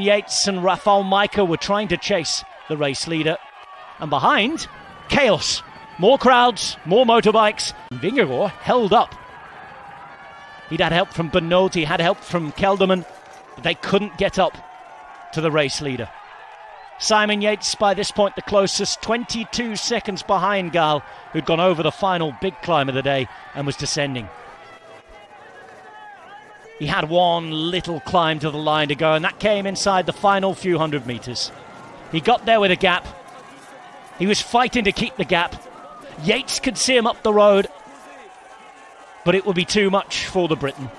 Yates and Rafał Majka were trying to chase the race leader. And behind, chaos. More crowds, more motorbikes. Vingegaard held up. He'd had help from Benoot, he had help from Kelderman, but they couldn't get up to the race leader. Simon Yates, by this point, the closest, 22 seconds behind Gall, who'd gone over the final big climb of the day and was descending. He had one little climb to the line to go, and that came inside the final few hundred metres. He got there with a gap. He was fighting to keep the gap. Yates could see him up the road, but it would be too much for the Briton.